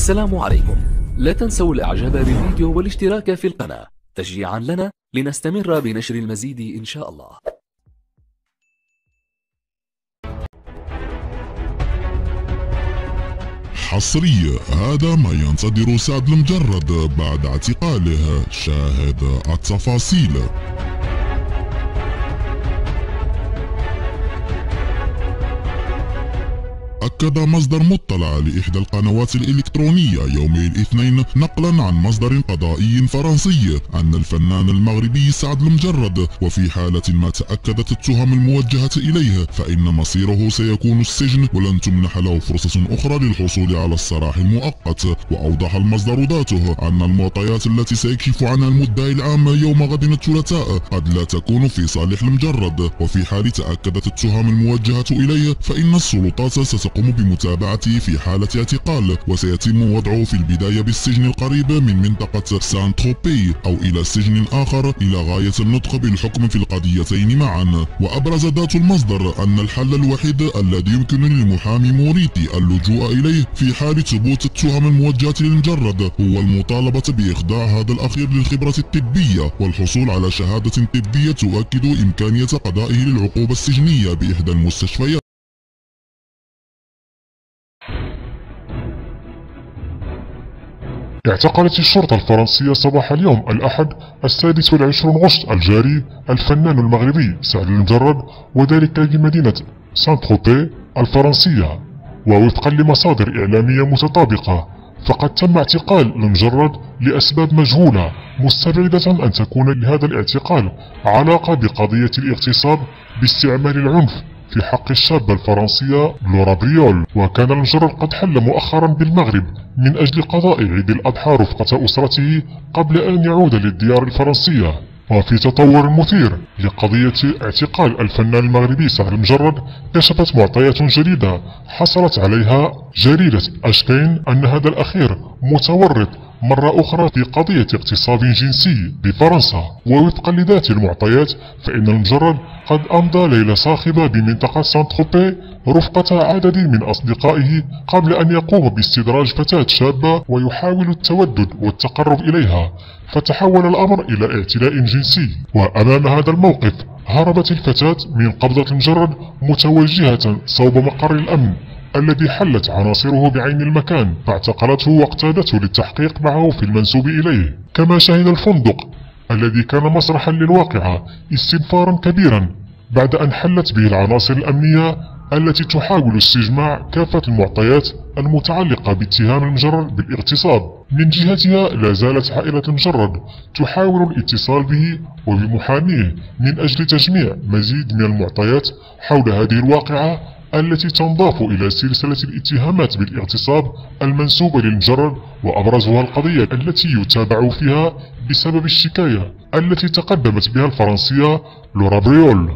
السلام عليكم. لا تنسوا الإعجاب بالفيديو والاشتراك في القناة. تشجيعا لنا لنستمر بنشر المزيد إن شاء الله. حصرية هذا ما ينتظر سعد المجرد بعد اعتقاله شاهد التفاصيل. أكد مصدر مطلع لإحدى القنوات الإلكترونية يوم الاثنين نقلا عن مصدر قضائي فرنسي أن الفنان المغربي سعد المجرد وفي حالة ما تأكدت التهم الموجهة إليه فإن مصيره سيكون السجن ولن تمنح له فرصة أخرى للحصول على السراح المؤقت. وأوضح المصدر ذاته أن المعطيات التي سيكشف عنها المدعي العام يوم غد الثلاثاء قد لا تكون في صالح المجرد. وفي حال تأكدت التهم الموجهة إليه فإن السلطات ستقوم بمتابعته في حالة اعتقال وسيتم وضعه في البداية بالسجن القريب من منطقة سان تروبي أو إلى سجن آخر إلى غاية النطق بالحكم في القضيتين معا. وأبرز ذات المصدر أن الحل الوحيد الذي يمكن للمحامي موريتي اللجوء إليه في حال ثبوت التهم الموجهة للمجرد هو المطالبة بإخضاع هذا الأخير للخبرة الطبية والحصول على شهادة طبية تؤكد إمكانية قضائه للعقوبة السجنية بإحدى المستشفيات. اعتقلت الشرطة الفرنسية صباح اليوم الأحد السادس والعشرون غشت الجاري الفنان المغربي سعد المجرد وذلك بمدينة سان تروبي الفرنسية. ووفقا لمصادر إعلامية متطابقة فقد تم اعتقال المجرد لأسباب مجهولة مستبعدة أن تكون لهذا الاعتقال علاقة بقضية الاغتصاب باستعمال العنف في حق الشابة الفرنسية لورا بريول وكان المجرد قد حل مؤخرا بالمغرب من أجل قضاء عيد الأضحى رفقة أسرته قبل أن يعود للديار الفرنسية. وفي تطور مثير لقضية اعتقال الفنان المغربي سعد المجرد كشفت معطيات جديدة حصلت عليها جريدة أشكين أن هذا الأخير متورط مرة أخرى في قضية اغتصاب جنسي بفرنسا ووفقا لذات المعطيات فإن المجرد قد أمضى ليلة صاخبة بمنطقة سان تروبي رفقة عدد من أصدقائه قبل أن يقوم باستدراج فتاة شابة ويحاول التودد والتقرب إليها فتحول الأمر إلى اعتداء جنسي. وأمام هذا الموقف هربت الفتاة من قبضة المجرد متوجهة صوب مقر الأمن. الذي حلت عناصره بعين المكان فاعتقلته واقتادته للتحقيق معه في المنسوب إليه. كما شهد الفندق الذي كان مسرحا للواقعة استنفارا كبيرا بعد أن حلت به العناصر الأمنية التي تحاول استجماع كافة المعطيات المتعلقة باتهام المجرد بالاغتصاب. من جهتها لا زالت عائلة المجرد تحاول الاتصال به وبمحاميه من أجل تجميع مزيد من المعطيات حول هذه الواقعة التي تنضاف إلى سلسلة الاتهامات بالاغتصاب المنسوبة للمجرد وأبرزها القضية التي يتابع فيها بسبب الشكاية التي تقدمت بها الفرنسية لورا بريول.